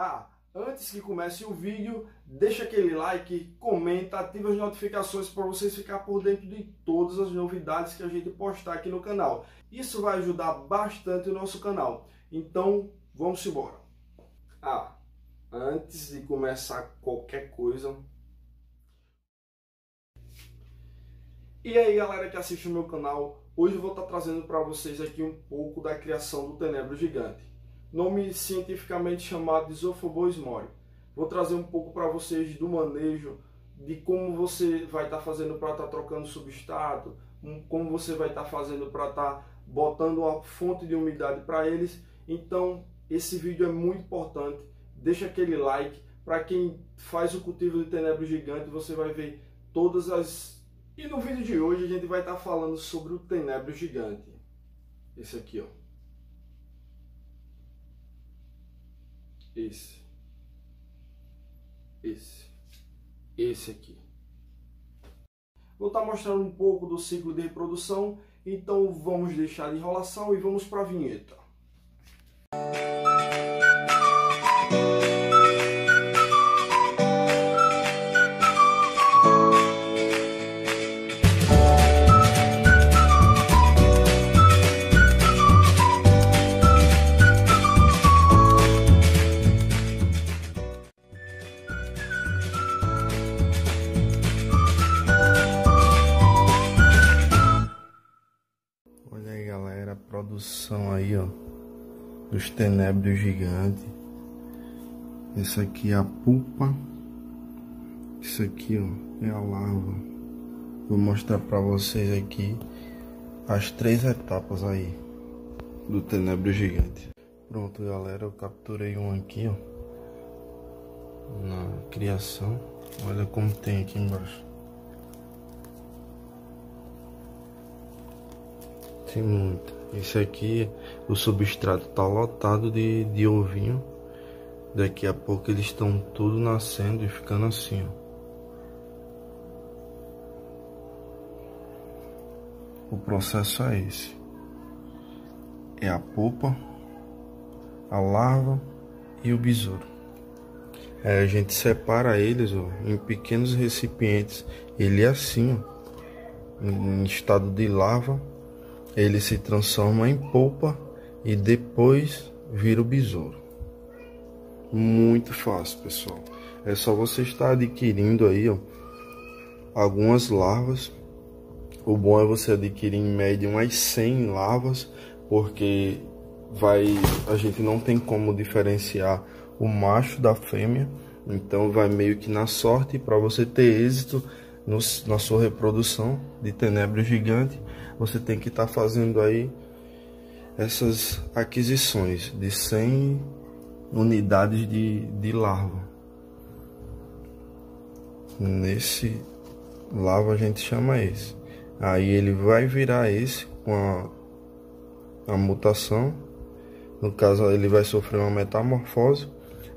Ah, antes que comece o vídeo, deixa aquele like, comenta, ativa as notificações para vocês ficar por dentro de todas as novidades que a gente postar aqui no canal. Isso vai ajudar bastante o nosso canal. Então, vamos embora. Ah, antes de começar qualquer coisa, E aí galera que assiste o meu canal, hoje eu vou estar trazendo para vocês aqui um pouco da criação do tenebro gigante nome cientificamente chamado de Zophobois mori. Vou trazer um pouco para vocês do manejo, de como você vai estar tá fazendo para estar tá trocando substrato, como você vai estar tá fazendo para estar tá botando uma fonte de umidade para eles. Então, esse vídeo é muito importante. Deixa aquele like. Para quem faz o cultivo de tenebro gigante, você vai ver todas as... E no vídeo de hoje a gente vai estar tá falando sobre o tenebro gigante. Esse aqui, ó. Esse, esse, esse aqui. Vou estar mostrando um pouco do ciclo de reprodução, então vamos deixar de enrolação e vamos para a vinheta. Produção aí, ó, dos tenébrios gigantes. Essa aqui é a pupa. Isso aqui, ó, é a larva. Vou mostrar para vocês aqui as três etapas aí do tenebro gigante. Pronto, galera, eu capturei um aqui, ó, na criação. Olha como tem aqui embaixo. Tem muito. Esse aqui, o substrato tá lotado de, de ovinho. Daqui a pouco eles estão tudo nascendo e ficando assim, ó. O processo é esse. É a polpa, a larva e o besouro. É, a gente separa eles ó, em pequenos recipientes. Ele é assim, ó, em estado de larva ele se transforma em polpa e depois vira o besouro. Muito fácil, pessoal. É só você estar adquirindo aí, ó, algumas larvas. O bom é você adquirir em média umas 100 larvas, porque vai a gente não tem como diferenciar o macho da fêmea, então vai meio que na sorte para você ter êxito na sua reprodução de tenebro gigante você tem que estar tá fazendo aí essas aquisições de 100 unidades de, de larva. Nesse larva a gente chama esse. Aí ele vai virar esse com a, a mutação. No caso, ele vai sofrer uma metamorfose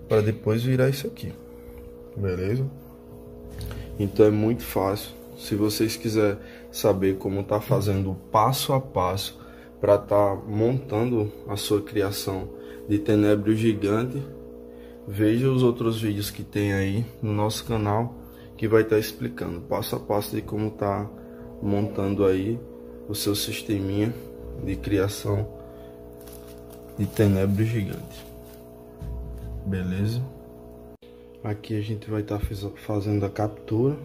para depois virar isso aqui. Beleza? Então é muito fácil. Se vocês quiserem saber como tá fazendo passo a passo para estar tá montando a sua criação de tenebro gigante, veja os outros vídeos que tem aí no nosso canal que vai estar tá explicando passo a passo de como tá montando aí o seu sisteminha de criação de tenebro gigante. Beleza? Aqui a gente vai estar tá fazendo a captura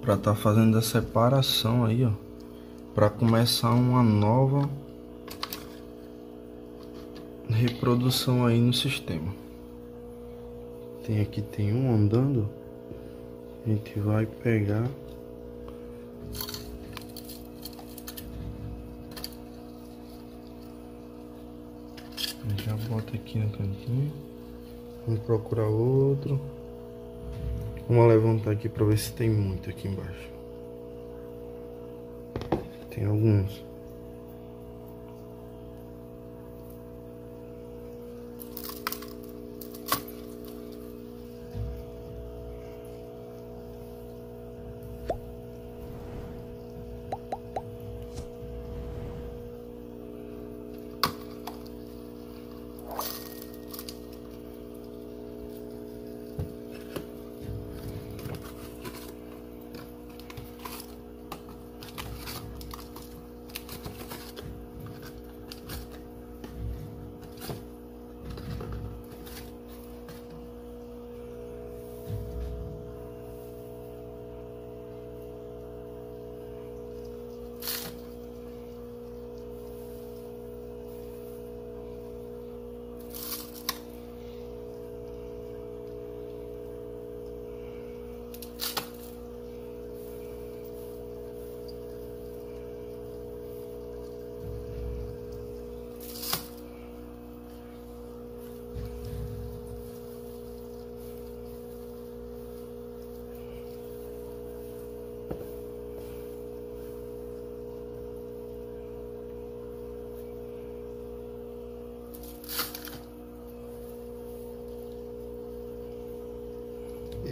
para estar tá fazendo a separação aí, ó, para começar uma nova reprodução aí no sistema. Tem aqui tem um andando. A gente vai pegar já bota aqui no cantinho. Vamos procurar outro. Vamos levantar aqui para ver se tem muito aqui embaixo. Tem alguns.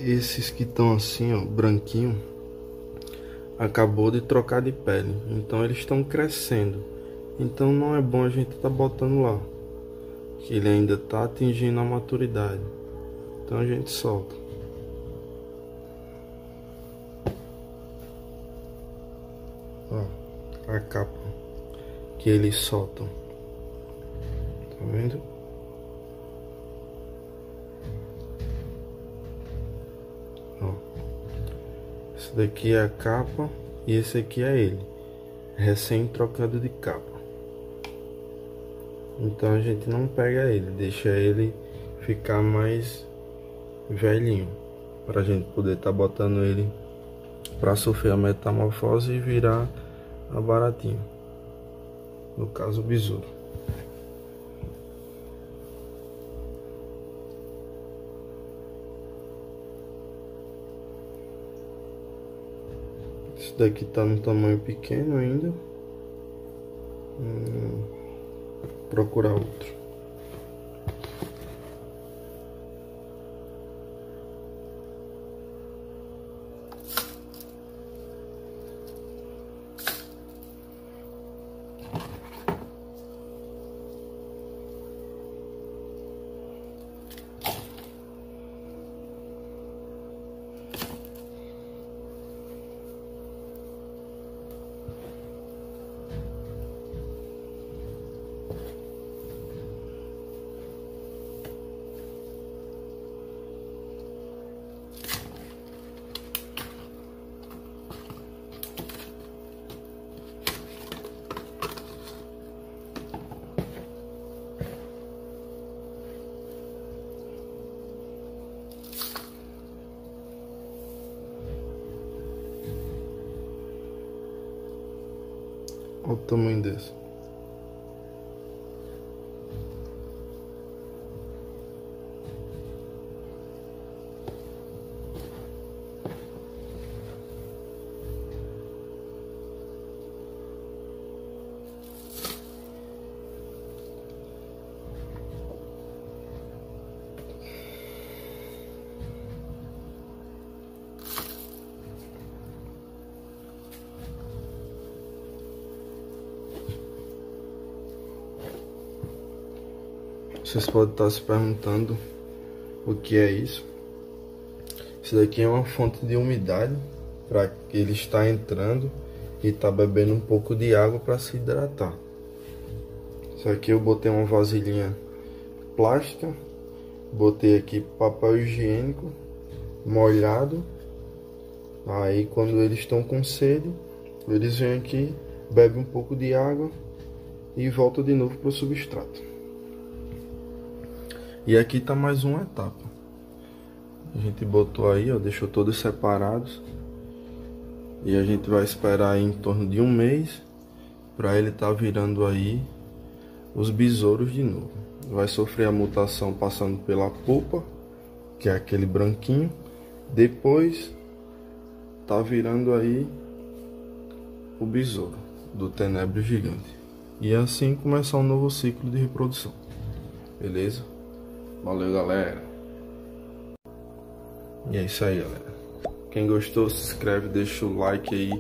Esses que estão assim, ó, branquinho, acabou de trocar de pele. Então eles estão crescendo. Então não é bom a gente tá botando lá. Que ele ainda está atingindo a maturidade. Então a gente solta. Ó, a capa que eles soltam. Tá vendo? Ó. Daqui é a capa e esse aqui é ele. Recém trocado de capa. Então a gente não pega ele, deixa ele ficar mais velhinho. Pra gente poder estar tá botando ele para sofrer a metamorfose e virar a baratinha. No caso, o besouro. Daqui tá no tamanho pequeno ainda. Hum, procurar outro. Olha o tamanho desse. Vocês podem estar se perguntando o que é isso. Isso daqui é uma fonte de umidade para ele está entrando e está bebendo um pouco de água para se hidratar. Isso aqui eu botei uma vasilhinha plástica, botei aqui papel higiênico molhado. Aí quando eles estão com sede, eles vêm aqui, bebem um pouco de água e voltam de novo para o substrato. E aqui tá mais uma etapa. A gente botou aí, ó, deixou todos separados. E a gente vai esperar em torno de um mês para ele estar tá virando aí os besouros de novo. Vai sofrer a mutação passando pela polpa, que é aquele branquinho. Depois tá virando aí o besouro do tenebro gigante. E assim começar um novo ciclo de reprodução. Beleza? Valeu, galera. E é isso aí, galera. Quem gostou, se inscreve, deixa o like aí.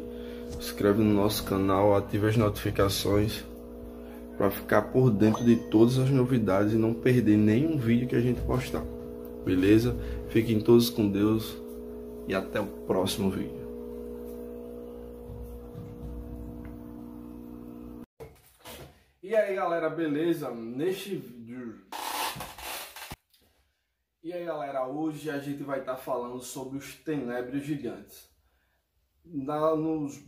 Se inscreve no nosso canal, ativa as notificações para ficar por dentro de todas as novidades e não perder nenhum vídeo que a gente postar. Beleza? Fiquem todos com Deus e até o próximo vídeo. E aí galera, beleza? Neste vídeo e aí galera, hoje a gente vai estar tá falando sobre os tenébrios gigantes. Na, nos...